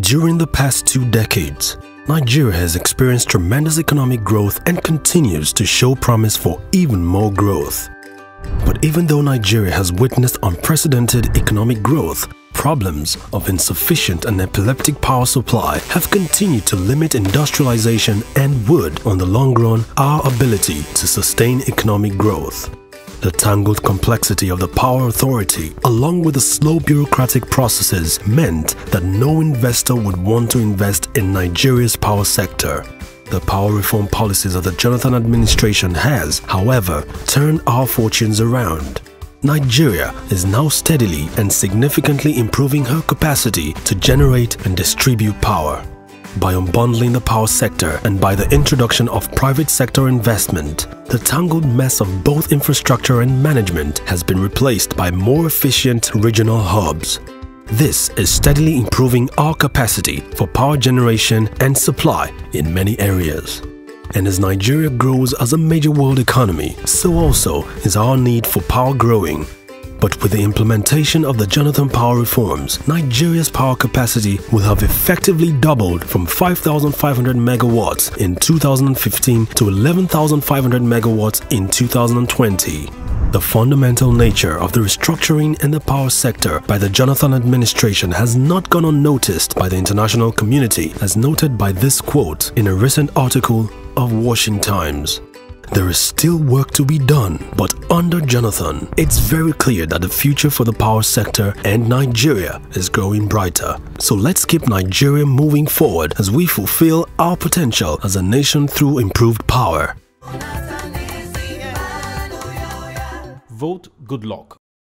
During the past two decades, Nigeria has experienced tremendous economic growth and continues to show promise for even more growth. But even though Nigeria has witnessed unprecedented economic growth, problems of insufficient and epileptic power supply have continued to limit industrialization and would, on the long run, our ability to sustain economic growth. The tangled complexity of the power authority, along with the slow bureaucratic processes, meant that no investor would want to invest in Nigeria's power sector. The power reform policies of the Jonathan administration has, however, turned our fortunes around. Nigeria is now steadily and significantly improving her capacity to generate and distribute power by unbundling the power sector and by the introduction of private sector investment, the tangled mess of both infrastructure and management has been replaced by more efficient regional hubs. This is steadily improving our capacity for power generation and supply in many areas. And as Nigeria grows as a major world economy, so also is our need for power growing but with the implementation of the Jonathan Power reforms, Nigeria's power capacity will have effectively doubled from 5,500 megawatts in 2015 to 11,500 megawatts in 2020. The fundamental nature of the restructuring in the power sector by the Jonathan administration has not gone unnoticed by the international community as noted by this quote in a recent article of Washington Times. There is still work to be done, but under Jonathan, it's very clear that the future for the power sector and Nigeria is growing brighter. So let's keep Nigeria moving forward as we fulfill our potential as a nation through improved power. Vote Goodluck.